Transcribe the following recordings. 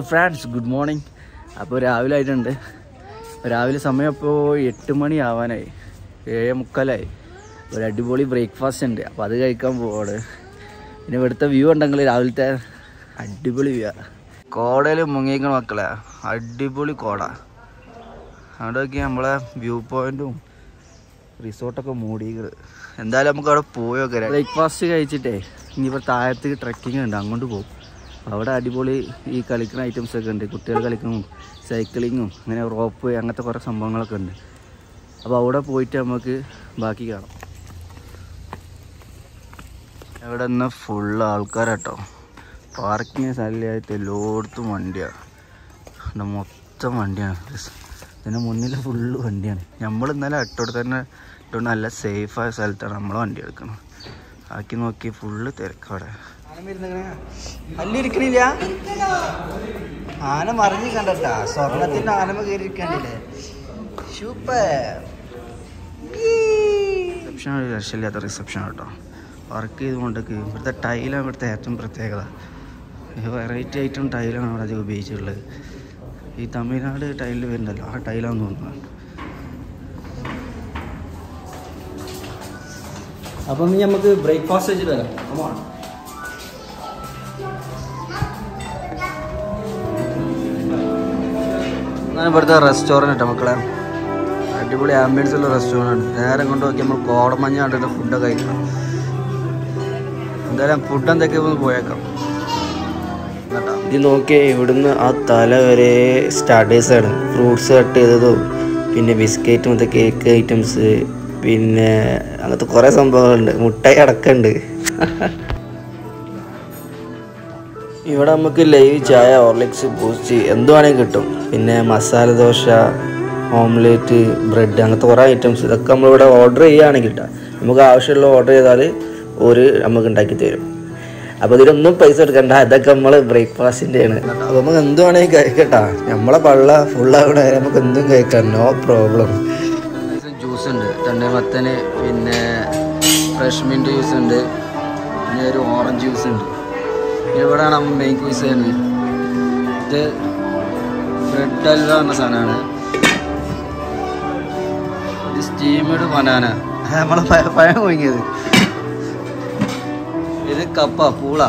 Hello friends good morning അപ്പോൾ രാവിലെ ആയിട്ടുണ്ട്. രാവിലെ സമയം ഇപ്പോൾ എട്ട് മണി ആവാനായി. ഏഴ് മുക്കാലായി. ഒരു അടിപൊളി ബ്രേക്ക്ഫാസ്റ്റ് ഉണ്ട്. അപ്പോൾ അത് കഴിക്കാൻ പോവാണ്. പിന്നെ ഇവിടുത്തെ വ്യൂ ഉണ്ടെങ്കിൽ രാവിലത്തെ അടിപൊളി വ്യൂ കോടയിൽ മുങ്ങിയിരിക്കണ മക്കളെ അടിപൊളി കോട. അവിടെ നോക്കി നമ്മളെ വ്യൂ പോയിന്റും റിസോർട്ടൊക്കെ മൂടിയത് എന്തായാലും നമുക്ക് അവിടെ പോയി നോക്കാം. ബ്രേക്ക്ഫാസ്റ്റ് കഴിച്ചിട്ടേ ഇനിയിപ്പോൾ താഴത്തേക്ക് ട്രക്കിംഗ് ഉണ്ട്. അങ്ങോട്ട് പോകും. അവിടെ അടിപൊളി ഈ കളിക്കുന്ന ഐറ്റംസ് ഒക്കെ ഉണ്ട്. കുട്ടികൾ കളിക്കുന്നതും സൈക്ലിങ്ങും അങ്ങനെ റോപ്പ് അങ്ങനത്തെ കുറേ സംഭവങ്ങളൊക്കെ ഉണ്ട്. അപ്പോൾ അവിടെ പോയിട്ട് നമുക്ക് ബാക്കി കാണാം. ഇവിടെ നിന്ന് ഫുള്ള് ആൾക്കാരാട്ടോ. പാർക്കിങ് സ്ഥലമായിട്ട് എല്ലായിടത്തും വണ്ടിയാണ് ഇവിടെ മൊത്തം വണ്ടിയാണ് ഇതിന്റെ മുന്നിൽ ഫുള്ള് വണ്ടിയാണ്. നമ്മൾ ഇന്നലെ അട്ടോട് തന്നെ ഇട്ടുകൊണ്ട് നല്ല സേഫായ സ്ഥലത്താണ് നമ്മൾ വണ്ടി എടുക്കുന്നത് ആക്കി നോക്കി ഫുള്ള് തിരക്കവിടെ ആന മറിഞ്ഞ് കണ്ടട്ടാ സ്വർണത്തിന്റെ ആനമ കയറിയിരിക്കണ്ടില്ലേ സൂപ്പർ റിസപ്ഷൻ ഒരു രക്ഷയില്ലാത്ത റിസപ്ഷൻ കേട്ടോ വർക്ക് ചെയ്തുകൊണ്ടൊക്കെ ഇവിടുത്തെ ടൈലാണ് ഇവിടുത്തെ ഏറ്റവും പ്രത്യേകത. വെറൈറ്റി ഐറ്റം ടൈലാണ് അവിടെ അധികം ഉപയോഗിച്ചിട്ടുള്ളത്. ഈ തമിഴ്നാട് ടൈലിൽ വരുന്നല്ലോ. ആ ടൈലാന്ന് തോന്നുന്നു. അപ്പം ഇനി നമുക്ക് ബ്രേക്ക്ഫാസ്റ്റ് വെച്ചിട്ട് തരാം ഇവിടുത്തെ റെസ്റ്റോറന്റ് മക്കളെ. അടിപൊളി ആംബിയൻസ് ഉള്ള റെസ്റ്റോറന്റ് നേരം കൊണ്ട് നോക്കി നമ്മൾ കോടമഞ്ഞ കണ്ടിട്ട് ഫുഡൊക്കെ കഴിക്കണം. എന്തായാലും ഫുഡ് എന്തൊക്കെയാ ഒന്ന് പോയേക്കാം. ഇത് നോക്കിയാൽ ഇവിടുന്ന് ആ തല വരെ സ്റ്റാർട്ടേഴ്സാണ് ഫ്രൂട്ട്സ് കട്ട് ചെയ്തതും പിന്നെ ബിസ്ക്കറ്റും മറ്റേ കേക്ക് ഐറ്റംസ് പിന്നെ അങ്ങനത്തെ കുറേ സംഭവങ്ങളുണ്ട്. മുട്ടായി അടക്കമുണ്ട് ഇവിടെ നമുക്ക് ലൈവ് ചായ ഓർലിക്സ് ബൂസ്റ്റ് എന്ത് വേണമെങ്കിൽ കിട്ടും. പിന്നെ മസാല ദോശ ഓംലേറ്റ് ബ്രെഡ് അങ്ങനത്തെ കുറേ ഐറ്റംസ് ഇതൊക്കെ നമ്മളിവിടെ ഓർഡർ ചെയ്യുകയാണെങ്കിൽ നമുക്ക് ആവശ്യമുള്ള ഓർഡർ ചെയ്താൽ ഒരു നമുക്ക് ഉണ്ടാക്കി തരും. അപ്പോൾ ഇതിലൊന്നും പൈസ എടുക്കണ്ട ഇതൊക്കെ നമ്മൾ ബ്രേക്ക്ഫാസ്റ്റിന്റെയാണ് അപ്പോൾ നമുക്ക് എന്ത് വേണമെങ്കിൽ കഴിക്കട്ടാ നമ്മളെ പള്ള വരെ നമുക്ക് എന്തും കഴിക്കാം നോ പ്രോബ്ലം ജ്യൂസ് ഉണ്ട് തണ്ണിമത്തന് പിന്നെ ഫ്രഷ് മിന്റ് ജ്യൂസ് ഉണ്ട് പിന്നെ ഒരു ഓറഞ്ച് ജ്യൂസ് ഉണ്ട്. ഇവിടെയാണ് നമ്മൾ മെയിൻ ക്വീസ് തന്നെ ഇത് ബ്രെഡ് ഹൽവ എന്ന സാധനമാണ്. സ്റ്റീമഡ് ബനാന നമ്മളെ പഴ- വാങ്ങിയത് ഇത് കപ്പ പൂള.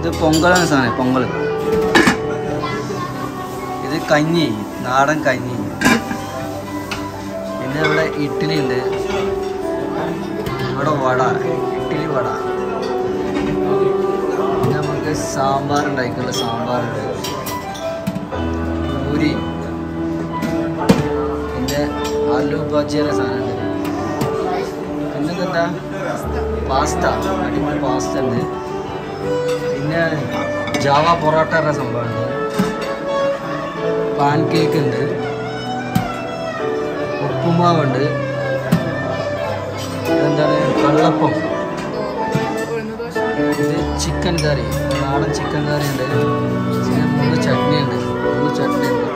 ഇത് പൊങ്കൽ എന്ന സാധനം പൊങ്കൽ. ഇത് കഞ്ഞി നാടൻ കഞ്ഞി. പിന്നെ ഇവിടെ ഇഡ്ഡലി ഉണ്ട്. ഇവിടെ വട ഇഡ്ഡലി വട. സാമ്പാർ ഉണ്ടാക്കിയുള്ള സാമ്പാറുണ്ട് പൂരി. പിന്നെ ആലു ബജിയുടെ സാധനമുണ്ട്. പിന്നെ എന്താ പാസ്ത. അടിപൊളി പാസ്ത ഉണ്ട്. പിന്നെ ജാവ പൊറോട്ടയുടെ സംഭവമുണ്ട്. പാൻ കേക്ക് ഉണ്ട്. ഉപ്പുമാവുണ്ട്. എന്താണ് കള്ളപ്പം. ഇത് ചിക്കൻ കറി. നാടൻ ചിക്കൻ കറി ഉണ്ട്. പിന്നെ മൂന്ന് ചട്നി ഉണ്ട്. മൂന്ന് ചട്നി ഉണ്ട്.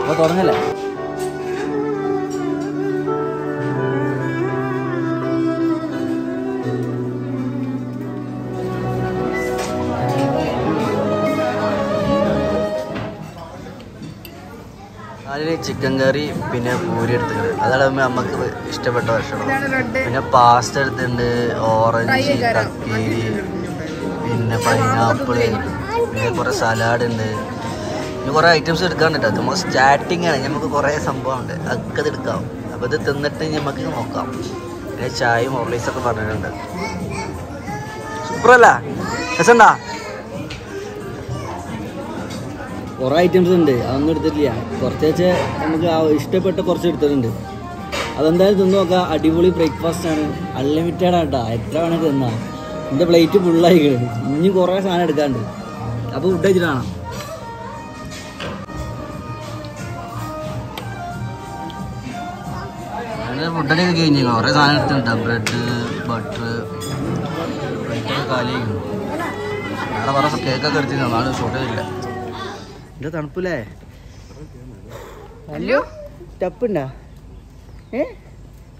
അപ്പോൾ തുടങ്ങല്ലേ? ചിക്കൻ കറി പിന്നെ പൂരി എടുത്തിട്ടുണ്ട് അതാണ് നമുക്ക് ഇഷ്ടപ്പെട്ട ഭക്ഷണം. പിന്നെ പാസ്ത എടുത്തിട്ടുണ്ട് ഓറഞ്ച് കക്കേരി പിന്നെ പൈനാപ്പിൾ പിന്നെ കുറേ സലാഡ് ഉണ്ട്. പിന്നെ കുറേ ഐറ്റംസ് എടുക്കാണ്ട് കേട്ടോ. നമ്മൾ സ്റ്റാർട്ടിങ് ആണ്. നമുക്ക് കുറേ സംഭവമുണ്ട്. അതൊക്കെ ഇത് എടുക്കാം. അപ്പോൾ ഇത് തിന്നിട്ട് നമുക്ക് നോക്കാം. പിന്നെ ചായയും ഓർലീസൊക്കെ പറഞ്ഞിട്ടുണ്ട്. സൂപ്പറല്ല? രസണ്ടാ കുറേ ഐറ്റംസ് ഉണ്ട്. അതൊന്നും എടുത്തിട്ടില്ല. കുറച്ച് വെച്ച് നമുക്ക് ഇഷ്ടപ്പെട്ട കുറച്ച് എടുത്തിട്ടുണ്ട്. അതെന്തായാലും തിന്ന് നോക്കാം. അടിപൊളി ബ്രേക്ക്ഫാസ്റ്റ് ആണ്. അൺലിമിറ്റഡ് ആണ് ആട്ടാ. എത്ര വേണമെങ്കിൽ തിന്നാ. എന്റെ പ്ലേറ്റ് ഫുള്ളായി കഴിഞ്ഞു ഇനി കുറേ സാധനം എടുക്കാണ്ട് അപ്പോൾ ഫുഡ് കഴിച്ചിട്ടാണ് ഫുഡൊക്കെ കഴിഞ്ഞു കുറേ സാധനം എടുത്തിട്ടുണ്ട്. ബ്രെഡ് ബട്ടർ കാലി കേക്കൊക്കെ എടുത്തിട്ടുണ്ട്. നാളെ ഷോർട്ട് എന്താ തണുപ്പില്ലേ? ടപ്പുണ്ടാ? ഏ?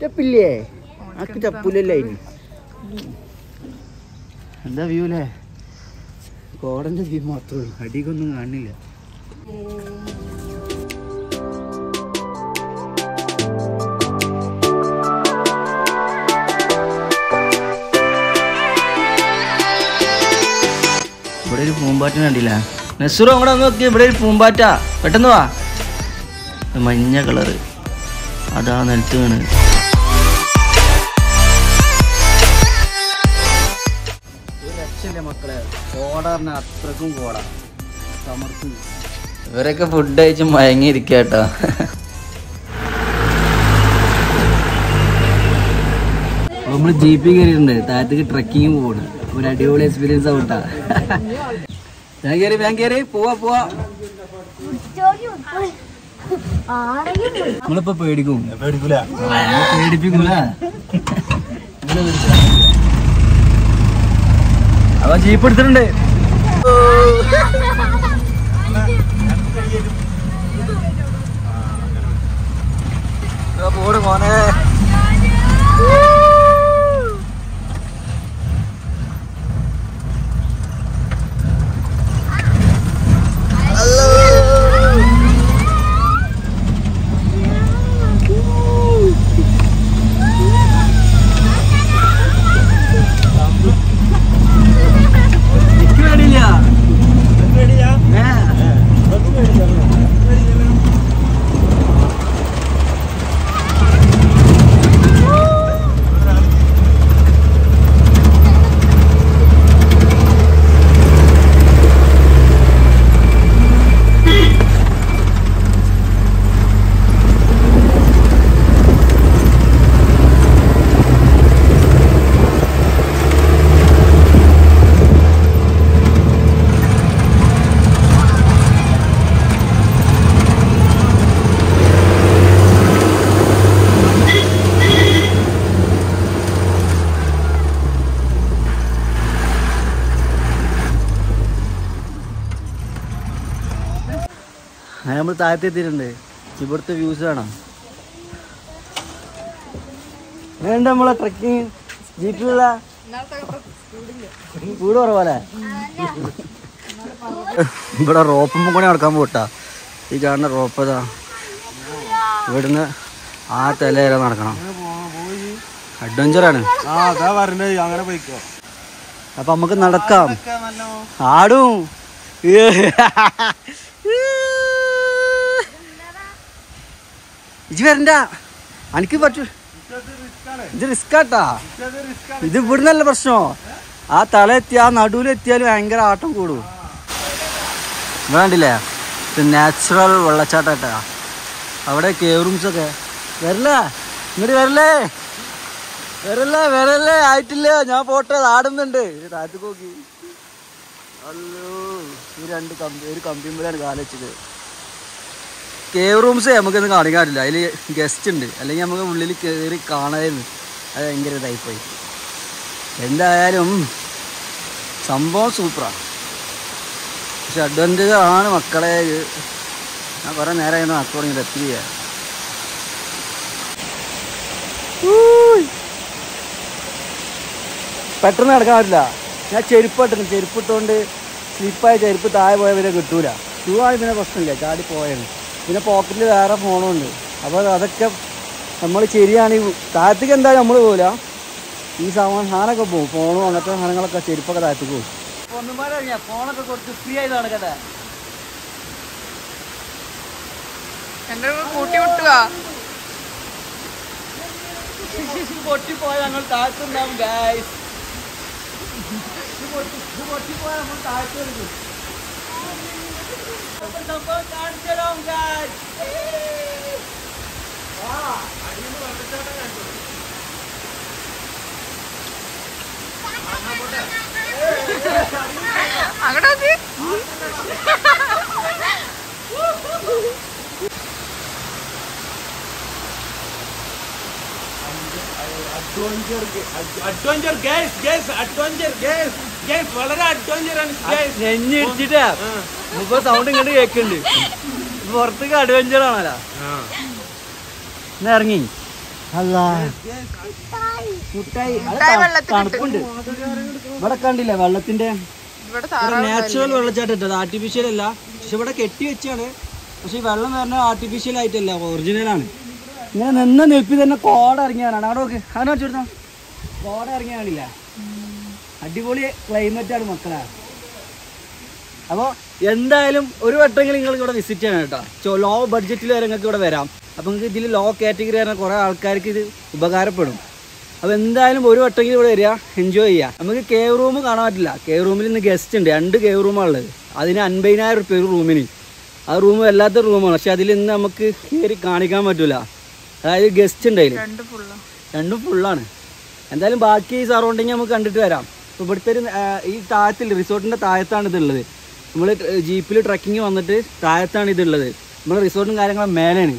ടപ്പില്ലേ? ആക്ക് ടപ്പില്ലല്ലേ ഇനി എന്താ വ്യൂ അല്ലേ കോടന്റെ വ്യൂ മാത്രമേ ഉള്ളൂ. അടിക്കൊന്നും കാണില്ല. ഇവിടെ ഒരു പൂമ്പാറ്റിനെ കണ്ടില്ല. നെസൂർ അങ്ങോട്ട് അങ്ങ് നോക്കി ഇവിടെ ഒരു പൂമ്പാറ്റ. പെട്ടെന്ന് വാ. മഞ്ഞ കളറ്. അതാ നിലത്ത് വീണ്. മക്കളെ. കോട അത്രക്കും കോടാ. സമർത്ത് ഇവരൊക്കെ ഫുഡ് കഴിച്ച് മയങ്ങിയിരിക്കട്ടോ നമ്മൾ ജീപ്പിൽ കയറിയിട്ടുണ്ട്. താഴത്തേക്ക് ട്രക്കിങ് പോകണം ഒരു അടിപൊളി എക്സ്പീരിയൻസ് ആവട്ടാ ഞാൻ കയറി പോവാ പോവാ. നമ്മളിപ്പോ പേടിക്കും. പേടിക്കൂല. പേടിപ്പിക്കൂല. അപ്പൊ ജീപ്പ് എടുത്തിട്ടുണ്ട്. പോട് മോനെ എനിക്ക് പേടിയില്ല ഏ. അങ്ങനെ താഴത്തെ എത്തിയിട്ടുണ്ട് ഇവിടുത്തെ വ്യൂസ് കാണാം. വേണ്ട നമ്മളെ ട്രക്കിങ് ജീപ്പിലുള്ള വീട് കുറവല്ലേ ഇവിടെ റോപ്പും കൂടെ നടക്കാൻ പോട്ടാ. ഈ കാണുന്ന റോപ്പ് ഇതാ. ഇവിടുന്ന് ആ തല വരെ നടക്കണം. അഡ്വഞ്ചറാണ് അപ്പൊ നമുക്ക് നടക്കാം. ആടും. ഇജ് വരണ്ട. എനിക്ക് പറ്റൂ. ഇത് റിസ്കാട്ടാ ഇത് ഇവിടുന്നല്ല പ്രശ്നോ. ആ തല എത്തി ആ നടുവിലെത്തിയാൽ ഭയങ്കര ആട്ടം കൂടും. ഇവിടെ കണ്ടില്ലേ ഇത് നാച്ചുറൽ വെള്ളച്ചാട്ടാട്ടാ. അവിടെ കേവ് ഒക്കെ. വരില്ലേ. ഇങ്ങോട്ട് വരല്ലേ? വരല്ലേ വരല്ലേ. ആയിട്ടില്ല. ഞാൻ പോട്ടെ. ആടുന്നുണ്ട്. താഴത്ത് നോക്കി. അല്ലോ. ഈ രണ്ട് കമ്പി ഒരു കമ്പിയുമ്പോഴാണ് കാലച്ചത് കേവ് റൂംസ് നമുക്കൊന്നും കാണിക്കാറില്ല അതിൽ ഗസ്റ്റ് ഉണ്ട്. അല്ലെങ്കിൽ നമുക്ക് ഉള്ളിൽ കയറി കാണാമായിരുന്നു അത് ഭയങ്കര ഇതായിപ്പോയി. എന്തായാലും സംഭവം സൂപ്പറാണ് പക്ഷെ അഡ്വഞ്ചർ ആണ് മക്കളെ. ഞാൻ കുറേ നേരമായി നടത്തു തുടങ്ങിയത് എത്തിയ പെട്ടെന്ന് നടക്കാൻ പറ്റില്ല. ഞാൻ ചെരുപ്പ് ഇട്ടിരുന്നു. ചെരുപ്പ് ഇട്ടുകൊണ്ട് സ്ലിപ്പായ ചെരുപ്പ് താഴെ പോയവരെ കിട്ടൂല. ഷൂ ആയി പിന്നെ പ്രശ്നമില്ല. ചാടി പോയാണ് പിന്നെ പോക്കറ്റിൽ വേറെ ഫോണും ഉണ്ട്. അപ്പോൾ അതൊക്കെ നമ്മൾ ശരിയാണ് ഈ താഴത്തേക്ക് എന്തായാലും നമ്മൾ പോകില്ല ഈ സാധനം സാധനമൊക്കെ പോകും ഫോണും അങ്ങനത്തെ സാധനങ്ങളൊക്കെ ചെരുപ്പൊക്കെ താഴത്തേക്ക് പോകും ഫോണൊക്കെ കൊടുത്ത് ഫ്രീ ആയിട്ട് നടക്കട്ടെ എന്റെ കൂട്ടി ഞങ്ങൾ താഴ്ത്തുണ്ടാവും ഗായ്സ് നമ്മൾ താഴ്ത്തു സംഭവം കാണിച്ചു തരാം ഗായ്സ് അങ്ങോട്ട് നോക്ക് adventure guys guys adventure guys guys വളരെ അഡ്വഞ്ചർ ആണ് ഗേസ് നെഞ്ഞിടിച്ചിട്ടാ ഇപ്പൊ സൗണ്ട് ഇങ്ങോട്ട് കേക്കുന്നുണ്ട് പുറത്തേക്ക് അഡ്വഞ്ചർ ആണല്ലോ. എന്നാ ഇറങ്ങി. അല്ല. തണുപ്പുണ്ട്. ഇവിടെ കണ്ടില്ലേ വെള്ളത്തിന്റെ? നാച്ചുറൽ വെള്ളച്ചാട്ടം ആർട്ടിഫിഷ്യൽ അല്ല. പക്ഷെ ഇവിടെ കെട്ടി വെച്ചാണ്. പക്ഷെ ഈ വെള്ളം വരുന്നത് ആർട്ടിഫിഷ്യൽ ആയിട്ടല്ല. ഒറിജിനൽ ആണ്. ഇങ്ങനെ നിന്ന നിൽപ്പി തന്നെ കോട ഇറങ്ങിയാണ് അവിടെ നോക്ക്. അങ്ങനെ വെച്ചെടുത്താ കോട ഇറങ്ങിയാണില്ല അടിപൊളി ക്ലൈമറ്റ് ആണ് മക്കളെ. അപ്പോൾ എന്തായാലും ഒരു വട്ടമെങ്കിലും നിങ്ങൾ ഇവിടെ വിസിറ്റ് ചെയ്യണം കേട്ടോ. ലോ ബഡ്ജറ്റിൽ വരെ നിങ്ങൾക്ക് ഇവിടെ വരാം. അപ്പോൾ നിങ്ങൾക്ക് ഇതിൽ ലോ കാറ്റഗറി വരുന്ന കുറേ ആൾക്കാർക്ക് ഇത് ഉപകാരപ്പെടും. അപ്പോൾ എന്തായാലും ഒരു വട്ടമെങ്കിലും ഇവിടെ വരിക എൻജോയ് ചെയ്യുക. നമുക്ക് കേവ് റൂം കാണാൻ പറ്റില്ല. കേവ് റൂമിൽ ഇന്ന് ഗസ്റ്റ് ഉണ്ട്. രണ്ട് കേവ് റൂമാണ് ഉള്ളത്. അതിന് അൻപതിനായിരം റുപ്യ ഒരു റൂമിന് ആ റൂം വല്ലാത്ത റൂമാണ് പക്ഷെ അതിൽ ഇന്ന് നമുക്ക് കയറി കാണിക്കാൻ പറ്റില്ല അതായത് ഗസ്റ്റ് ഉണ്ട് അതിൽ രണ്ടും ഫുള്ളാണ് എന്തായാലും ബാക്കി സറൗണ്ടിങ് നമുക്ക് കണ്ടിട്ട് വരാം. ഇവിടുത്തെ ഒരു ഈ താഴത്തിൽ റിസോർട്ടിന്റെ താഴത്താണ് ഇതുള്ളത്. നമ്മൾ ജീപ്പിൽ ട്രക്കിങ് വന്നിട്ട് താഴത്താണ് ഇതുള്ളത്. നമ്മുടെ റിസോർട്ടും കാര്യങ്ങളും മേലെയാണ്.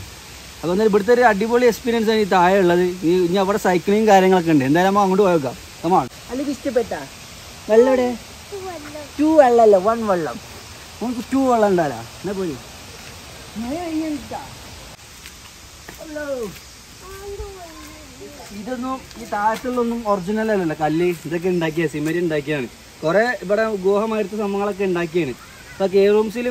അപ്പോൾ എന്നാൽ ഇവിടുത്തെ ഒരു അടിപൊളി എക്സ്പീരിയൻസ് ആണ് ഈ താഴെ ഉള്ളത്. ഈ ഇനി അവിടെ സൈക്ലിങ് കാര്യങ്ങളൊക്കെ ഉണ്ട്. എന്തായാലും നമ്മൾ അങ്ങോട്ട് പോയേക്കാം. കമാണ് അല്ലെങ്കിൽ ഇഷ്ടപ്പെട്ട? വെള്ളം എവിടെ? ടു വെള്ളമല്ല വൺ വെള്ളം നമുക്ക് ടു വെള്ളം ഉണ്ടാവില്ല എന്നാ പോയി ഹലോ ഇതൊന്നും ഈ താഴത്തുള്ളൊന്നും ഒറിജിനൽ അല്ലല്ലോ. കല്ല് ഇതൊക്കെ ഉണ്ടാക്കിയ സിമെന്റ് ഉണ്ടാക്കിയാണ് കുറെ ഇവിടെ ഗുഹമായിരുത്ത സംഭവങ്ങളൊക്കെ ഉണ്ടാക്കിയാണ്. ഇപ്പൊ കെ റൂംസിൽ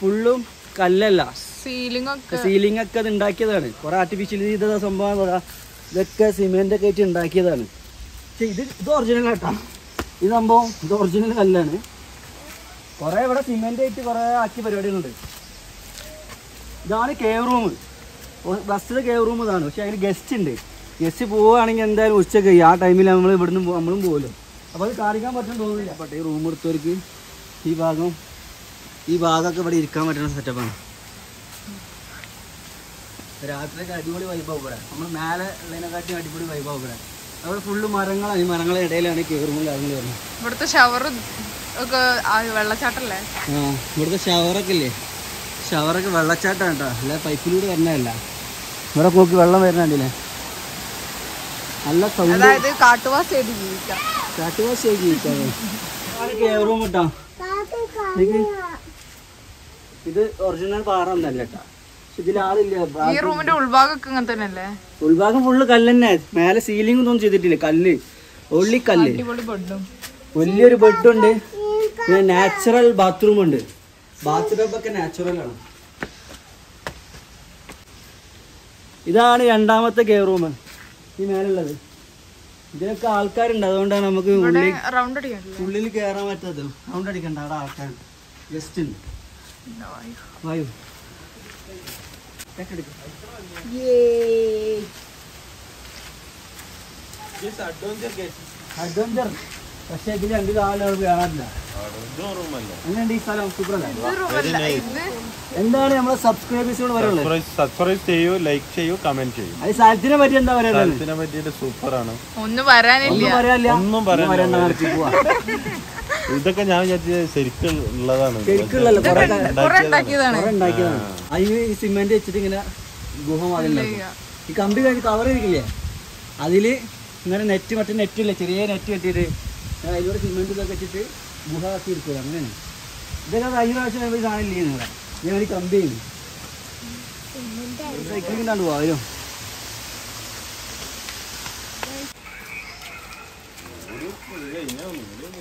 ഫുള്ളും കല്ലല്ല. സീലിംഗ് ഒക്കെ. സീലിംഗ് ഒക്കെ അത് ഉണ്ടാക്കിയതാണ്. കുറെ ആർട്ടിഫിഷ്യൽ ചെയ്ത സംഭവം ഇതൊക്കെ സിമെന്റ് ഒക്കെ ആയിട്ട് ഉണ്ടാക്കിയതാണ്. പക്ഷെ ഇത് ഇത് ഒറിജിനൽ ആട്ടാ. ഈ സംഭവം ഇത് ഒറിജിനൽ കല്ലാണ്. കുറെ ഇവിടെ സിമെന്റ് ആയിട്ട് കുറെ ആക്കിയ പരിപാടികളുണ്ട്. ഇതാണ് കെയർ റൂം ബസ്സിലെ കെയർ റൂം ഇതാണ്. പക്ഷെ അതിന് ഗസ്റ്റ് ഉണ്ട്. ഗസ്റ്റ് പോവുകയാണെങ്കിൽ എന്തായാലും ഉച്ചയ്ക്ക് ആ ടൈമിൽ നമ്മൾ ഇവിടുന്ന് നമ്മളും പോകുമല്ലോ അപ്പോൾ അത് കാണിക്കാൻ പറ്റും തോന്നുന്നില്ല. ഈ റൂം എടുത്തവർക്ക് ഈ ഭാഗം ഈ ഭാഗമൊക്കെ ഇവിടെ ഇരിക്കാൻ പറ്റുന്ന സെറ്റപ്പാണ് രാത്രിയൊക്കെ അടിപൊളി വൈബാവും ഇവിടെ. നമ്മൾ മേലെ ഉള്ളതിനെക്കാട്ടി അടിപൊളി വൈബാവും ഇവിടെ. അവിടെ ഫുള്ള് മരങ്ങളാണ് ഈ മരങ്ങളുടെ ഇടയിലാണ് കയറുമ്പോൾ കാര്യങ്ങൾ വരുന്നത്. ഇവിടുത്തെ ഒക്കെ ആ വെള്ളച്ചാട്ടല്ലേ? ആ ഇവിടുത്തെ ഷവറൊക്കെ ഇല്ലേ? ഷവറൊക്കെ വെള്ളച്ചാട്ടാണ് കേട്ടോ. അല്ല പൈപ്പിലൂടെ വരണതല്ല. ഇവിടെ നോക്കി വെള്ളം വരുന്നുണ്ടല്ലേ? നല്ല സൗണ്ട്. അതായത് കാട്ടുവാസി ആയിട്ട് ജീവിക്കാം. കാട്ടുവാശിയായി ജീവിക്കാതെ കേവ് റൂം കേട്ടോ ഇത് ഒറിജിനൽ പാറ ഒന്നല്ല കേട്ടോ ഈ റൂമിന്റെ ഉൾഭാഗമൊക്കെ ഇങ്ങനെ തന്നെയല്ലേ? ഉൾഭാഗം ഫുള്ള് കല്ല് തന്നെ. മേലെ സീലിംഗ് ഒന്നും ചെയ്തിട്ടില്ല. കല്ല്. ഒള്ളി കല്ല്. വലിയൊരു ബെഡുണ്ട്. പിന്നെ നാച്ചുറൽ ബാത്റൂം ഉണ്ട്. ബാത്റൂം ഒക്കെ നാച്ചുറൽ ആണ്. ഇതാണ് രണ്ടാമത്തെ കെയർ റൂം ഈ മേലുള്ളത്. ഇതിലൊക്കെ ആൾക്കാരുണ്ട് അതുകൊണ്ടാണ് നമുക്ക് ഉള്ളിൽ റൗണ്ട് ഉള്ളിൽ കയറാൻ പറ്റാത്തത്. റൗണ്ട് അടിക്കണ്ട അവിടെ ആൾക്കാരുണ്ട്. ജസ്റ്റ് ഉണ്ട്. വായു? അഡ്വഞ്ചർ പക്ഷെ ഇതിൽ രണ്ട് കാലം കയറാറില്ല ഈ സ്ഥലം? സൂപ്പറല്ലേ? എന്താണ് നമ്മളെ സബ്സ്ക്രൈബേഴ്സിനോട് പറയുന്നത് സബ്സ്ക്രൈബ് ചെയ്യൂ ലൈക്ക് ചെയ്യൂ കമന്റ് ചെയ്യൂ. അത് സ്ഥലത്തിനെ പറ്റി എന്താ പറയുന്നത് ഇതിനെ പറ്റിയിട്ട് സൂപ്പറാണ്. ഒന്നും വരാനില്ല. ഒന്നും പറയാനില്ല ഒന്നും പറയാനില്ല. ഇതൊക്കെ ഞാൻ ശരിക്കും ഉള്ളതാണ്. അതിന് ഈ സിമെന്റ് വെച്ചിട്ട് ഇങ്ങനെ ഗുഹ ഈ കമ്പി കഴിഞ്ഞ് കവർ ചെയ്തില്ലേ അതിൽ ഇങ്ങനെ നെറ്റ് മറ്റേ നെറ്റ് ഇല്ലേ? ചെറിയ നെറ്റ് കെട്ടിയിട്ട് ഞാൻ അതിലൂടെ സിമെന്റ് ഇതൊക്കെ വെച്ചിട്ട് ഗുഹ തീർക്കുക എടുക്കുക. അങ്ങനെയാണ്. ഇതൊക്കെ കഴിഞ്ഞ പ്രാവശ്യം ഞാൻ സാധനം ഇല്ലേ നിങ്ങളെ ഞാൻ ഒരു കമ്പി ചെയ്യുന്നു. സൈക്ലിംഗ് ഉണ്ടാണ്ട് പോവാ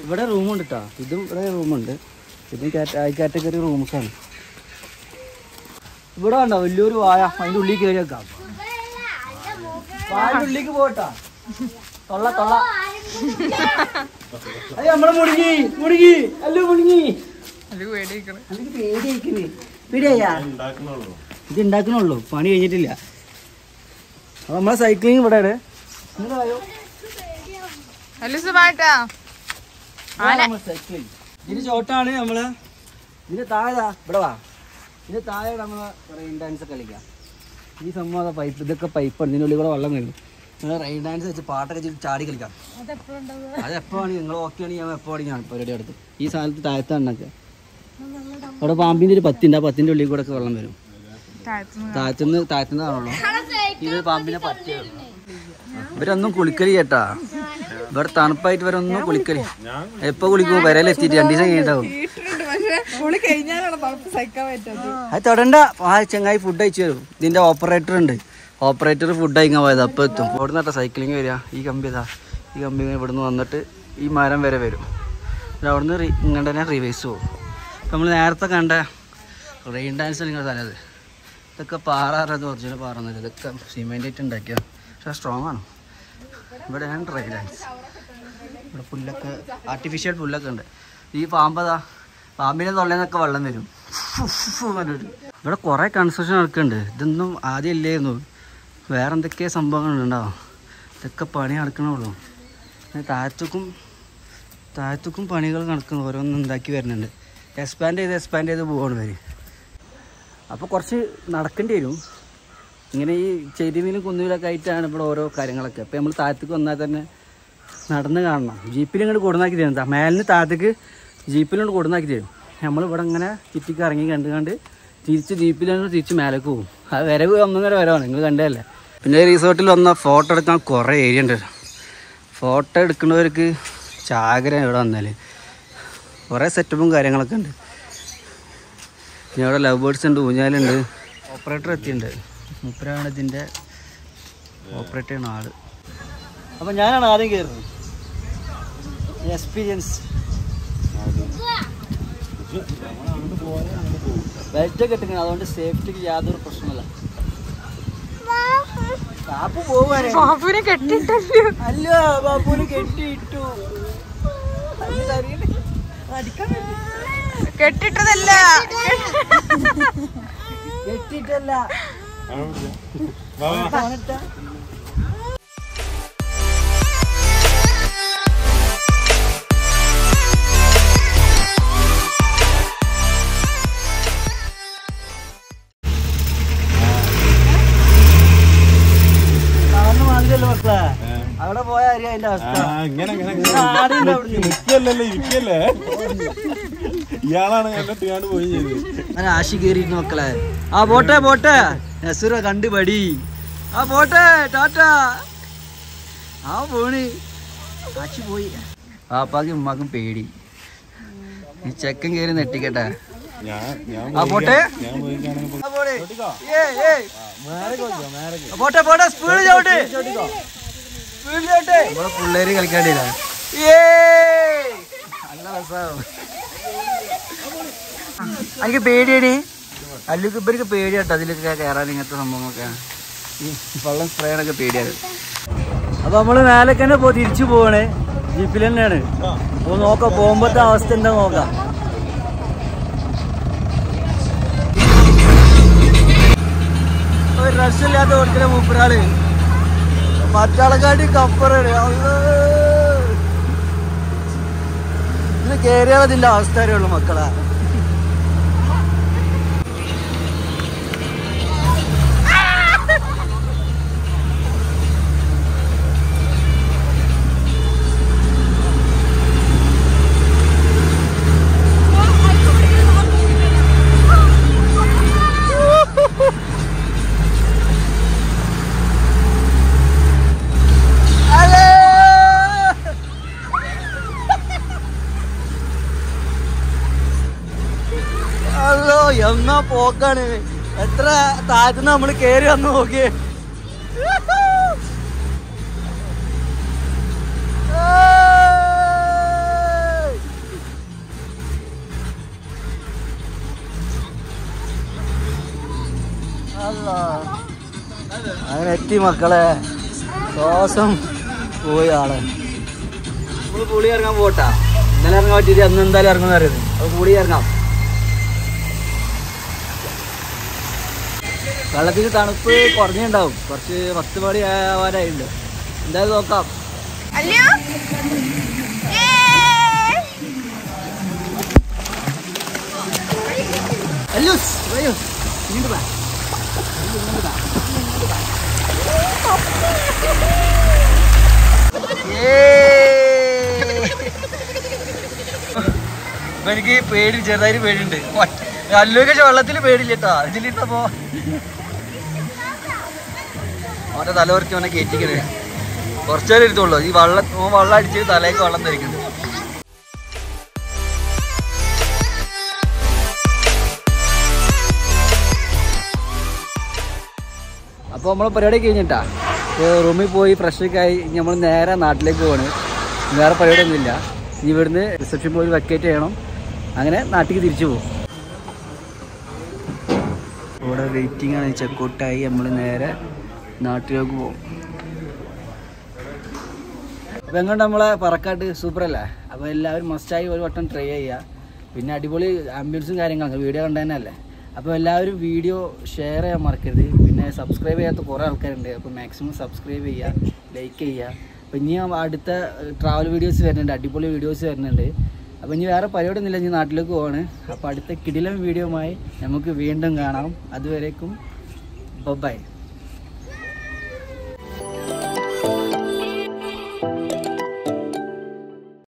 ഇവിടെ റൂമുണ്ട് കേട്ടോ ഇതും ഇവിടെ റൂമുണ്ട് ഇതും കാറ്റഗറി റൂംസാണ് ഇവിടെ ഉണ്ടോ വലിയൊരു വായ. അതിന്റെ ഉള്ളിൽ കയറി വെക്കാം. വായ ഉള്ളിലേക്ക് പോട്ടാ തൊള്ള തൊള്ള. അത് നമ്മളെ മുടുങ്ങി മുടുങ്ങി. അല്ലു മുടുങ്ങി. അതിന് പേടിയായിക്കണ്. പേടിയാ ഇത് ഉണ്ടാക്കണുള്ളൂ. പണി കഴിഞ്ഞിട്ടില്ല. അപ്പൊ നമ്മളെ സൈക്ലിംഗ് ഇവിടെ സൈക്ലിംഗ് ഇതിന് ചോട്ടാണ് നമ്മൾ ഇതിന്റെ താഴെതാ. ഇവിടെ വാ. ഇതിന്റെ താഴെ നമ്മൾ ഡാൻസ് ഒക്കെ കളിക്കാം. ഈ സംഭവം പൈപ്പ് ഇതൊക്കെ പൈപ്പാണ്. ഇതിനുള്ളിൽ കൂടെ വെള്ളം കഴിഞ്ഞു റെയിൻ ഡാൻസ് വെച്ച് പാട്ടൊക്കെ ചെയ്ത് ചാടി കളിക്കാം. അത് എപ്പോഴാണ് നിങ്ങൾ ഓക്കെ ആണെങ്കിൽ ഞാൻ എപ്പോൾ ഞാൻ പരിപാടി അടുത്ത് ഈ സാധനത്ത് എണ്ണൊക്കെ. അവിടെ പാമ്പിന്റെ ഒരു പത്തിന്റെ ആ പത്തിന്റെ ഉള്ളിൽ കൂടെ ഒക്കെ വെള്ളം വരും. താഴത്തുനിന്ന് താഴത്തുനിന്ന് കാണുള്ളൂ ഇത് പാമ്പിനെ പറ്റിയാണ്. ഇവരൊന്നും കുളിക്കൽ ചേട്ടാ ഇവിടെ തണുപ്പായിട്ട് ഇവരൊന്നും കുളിക്കൽ. എപ്പോ കുളിക്കും? വരയിലെത്തിയിട്ട് രണ്ടു ദിവസം കഴിഞ്ഞിട്ടാവും. സഹിക്കാൻ അത് തൊടണ്ട. ആ ചങ്ങായി ഫുഡ് അയച്ചു തരും ഇതിന്റെ ഓപ്പറേറ്റർ ഉണ്ട്. ഓപ്പറേറ്റർ ഫുഡ് കഴിക്കാൻ പോയത് അപ്പോൾ എത്തും. ഇവിടെ നിന്നിട്ട് സൈക്ലിംഗ് വരിക. ഈ കമ്പി ഇതാ. ഈ കമ്പി ഇവിടെ ഇവിടുന്ന് വന്നിട്ട് ഈ മരം വരെ വരും. അവിടെ ഇങ്ങോട്ട് ഇങ്ങനെ തന്നെ റിവേഴ്സ് പോകും നമ്മൾ നേരത്തെ കണ്ട റെയിൻ ഡാൻസ് കളിക്കുന്ന സ്ഥലം ഇതൊക്കെ പാറാറത് ഒറിജിനൽ പാറുന്നത് ഇതൊക്കെ സിമെന്റ് ആയിട്ട് ഉണ്ടാക്കിയ. പക്ഷേ സ്ട്രോങ് ആണ്. ഇവിടെയാണ് റെയിൻ ഡാൻസ് ഇവിടെ പുല്ലൊക്കെ ആർട്ടിഫിഷ്യൽ പുല്ലൊക്കെ ഉണ്ട്. ഈ പാമ്പതാ പാമ്പിനെ തൊള്ളേന്നൊക്കെ വെള്ളം വരും. ഇവിടെ കുറേ കൺസ്ട്രക്ഷൻ നടക്കുന്നുണ്ട്. ഇതൊന്നും ആദ്യം ഇല്ലായിരുന്നു. വേറെ എന്തൊക്കെയാ സംഭവങ്ങളുണ്ടാവും ഇതൊക്കെ പണി നടക്കണുള്ളൂ. താഴത്തേക്കും താഴത്തേക്കും പണികൾ നടക്കുന്നു ഓരോന്നും ഉണ്ടാക്കി വരുന്നുണ്ട്. എക്സ്പാൻഡ് ചെയ്ത് എക്സ്പാൻഡ് ചെയ്ത് പോവാണ് വരും അപ്പോൾ കുറച്ച് നടക്കേണ്ടി വരും. ഇങ്ങനെ ഈ ചെരുവിലും കുന്നുവിലൊക്കെ ആയിട്ടാണ് ഇവിടെ ഓരോ കാര്യങ്ങളൊക്കെ. അപ്പോൾ നമ്മൾ താഴത്തേക്ക് വന്നാൽ തന്നെ നടന്ന് കാണണം. ജീപ്പിൽ ഇങ്ങോട്ട് കൊടുന്നാക്കി തരും മേലിന് താഴത്തേക്ക് ജീപ്പിലോട്ട് കൊടുന്നാക്കി തരും. നമ്മൾ ഇവിടെ ഇങ്ങനെ ചുറ്റിക്ക് ഇറങ്ങി കണ്ട് കണ്ട് തിരിച്ച് ജീപ്പിലാണ് തിരിച്ച് മേലേക്ക് പോകും. ആ വരവ് ഒന്നും ഒന്നര വരവാണ്. നിങ്ങൾ കണ്ടതല്ലേ? പിന്നെ റിസോർട്ടിൽ വന്ന ഫോട്ടോ എടുക്കാൻ കുറേ ഏരിയ ഉണ്ട്. ഫോട്ടോ എടുക്കുന്നവർക്ക് ചാകര ഇവിടെ വന്നാൽ കുറേ സെറ്റപ്പും കാര്യങ്ങളൊക്കെ ഉണ്ട്. പിന്നെ അവിടെ ലവ് ബേർഡ്സ് ഉണ്ട് ഊഞ്ഞാലുണ്ട്. ഓപ്പറേറ്റർ എത്തിയിട്ടുണ്ട്. മുപ്പരാണ് ഇതിന്റെ ഓപ്പറേറ്റ് ചെയ്യുന്ന ആൾ. അപ്പം ഞാനാണ് ആദ്യം കയറുന്നത് എക്സ്പീരിയൻസ് ബെൽറ്റ് കെട്ടിക്കണം അതുകൊണ്ട് സേഫ്റ്റിക്ക് യാതൊരു പ്രശ്നമില്ല ബാപ്പു പോവാനേ ബാബുവിനെ കെട്ടിട്ടല്ലോ? അല്ല ബാപ്പുനെ കെട്ടിയിട്ടു. കെട്ടിട്ടതല്ല. കെട്ടിയിട്ടല്ല അതിന്റെ അവസ്ഥ. ഇങ്ങനെ ഇരിക്കല്ലേ? ഇയാളാണ് എന്നെ തീയാണ്ട് പോയി ചെയ്തത്. അങ്ങനെ ആശി കയറിയിരുന്നു മക്കളെ. ആ പോട്ടെ പോട്ടെ. നസുര കണ്ട് പടി ആ പോട്ടെ ടാറ്റ. ആ പോണി. ആശി പോയി. പാപ്പാക്കും ഉമ്മാക്കും പേടി. ഈ ചെക്കൻ കയറി നെട്ടിക്കട്ടെ പോട്ടെ. പോട്ടെ സ്പീഡ് ചവിട്ട്. ഇവിടെ പിള്ളേര് കളിക്കാണ്ടില്ല നല്ല രസമാവും എനിക്ക് പേടിയടി. അല്ലുക്ക് ഇവർക്ക് പേടിയാട്ടോ അതിലൊക്കെ കയറാൻ ഇങ്ങനത്തെ സംഭവങ്ങളൊക്കെ. ഈ വെള്ളം സ്പ്രേനൊക്കെ പേടിയാണ്. അപ്പൊ നമ്മൾ മേലൊക്കെ തന്നെ പോ തിരിച്ചു പോവാണ്. ജീപ്പിൽ തന്നെയാണ്. അപ്പൊ നോക്കാം പോകുമ്പോഴത്തെ അവസ്ഥ എന്താ നോക്കാം. ഒരു ഇല്ലാത്ത ഓർക്കിലെ മൂപ്പരാൾ. മറ്റാളക്കാട്ടി കപ്പറാണ്. ഇത് കേറിയാൽ അതിന്റെ അവസ്ഥ അറിയുള്ളൂ മക്കളെ പോക്കാണ്. എത്ര താഴ്ത്തു നമ്മൾ കേറി വന്ന് നോക്കിയേ! അങ്ങനെ എത്തി മക്കളെ. ശ്വാസം പോയി ആളെ. നമ്മൾ ഇറങ്ങാൻ പോട്ടാ. ഇന്നലെ ഇറങ്ങാൻ പറ്റിയിട്ട് അന്ന് എന്തായാലും ഇറങ്ങുന്ന അറിയുന്നത് പുളി ഇറങ്ങാം. വെള്ളത്തിന് തണുപ്പ് കുറഞ്ഞുണ്ടാവും. കുറച്ച് പത്ത് മണി ആവാനായിട്ടുണ്ട് എന്തായാലും നോക്കാം. വാ. എനിക്ക് പേടി ചെറുതായിട്ട് പേടിയുണ്ട്. അല്ലൊക്കെ വെള്ളത്തിൽ പേടില്ല കേട്ടോ ഇതിലിട്ടപ്പോ അവന്റെ തല കുറച്ച് അവനെ കയറ്റിക്കണേ കുറച്ചേരം ഇരുത്തുള്ളൂ. ഈ വള്ളം വെള്ളം അടിച്ച് തലേക്ക് വെള്ളം ധരിക്കുന്നു. അപ്പോൾ നമ്മൾ പരിപാടി കഴിഞ്ഞിട്ടാ. റൂമിൽ പോയി ഫ്രഷ് ഒക്കെ ആയി. നമ്മൾ നേരെ നാട്ടിലേക്ക് പോവാണ്. വേറെ പരിപാടിയൊന്നുമില്ല. ഇവിടുന്ന് റിസപ്ഷൻ പോയി വെക്കേറ്റ് ചെയ്യണം. അങ്ങനെ നാട്ടിലേക്ക് തിരിച്ചു പോകും. ഇവിടെ വെയിറ്റിംഗ് ആണ്. ചെക്കൗട്ടായി നമ്മൾ നേരെ നാട്ടിലേക്ക് പോകും. അപ്പം എങ്ങോട്ട് നമ്മളെ പറക്കാട്ട്? സൂപ്പറല്ലേ അപ്പോൾ എല്ലാവരും മസ്റ്റായി ഒരു വട്ടം ട്രൈ ചെയ്യുക പിന്നെ അടിപൊളി ആംബിയൻസും കാര്യങ്ങളൊക്കെ. വീഡിയോ കണ്ടതന്നെയല്ലേ? അപ്പോൾ എല്ലാവരും വീഡിയോ ഷെയർ ചെയ്യാൻ മറക്കരുത്. പിന്നെ സബ്സ്ക്രൈബ് ചെയ്യാത്ത കുറേ ആൾക്കാരുണ്ട്. അപ്പോൾ മാക്സിമം സബ്സ്ക്രൈബ് ചെയ്യുക ലൈക്ക് ചെയ്യുക അപ്പോൾ ഇനി അടുത്ത ട്രാവൽ വീഡിയോസ് വരുന്നുണ്ട്. അടിപൊളി വീഡിയോസ് വരുന്നുണ്ട്. അപ്പോൾ ഇനി വേറെ പരിപാടി ഒന്നുമില്ല ഇനി നാട്ടിലേക്ക് പോവാണ്. അപ്പോൾ അടുത്ത കിടിലം വീഡിയോമായി നമുക്ക് വീണ്ടും കാണാം. അതുവരേക്കും ബൈ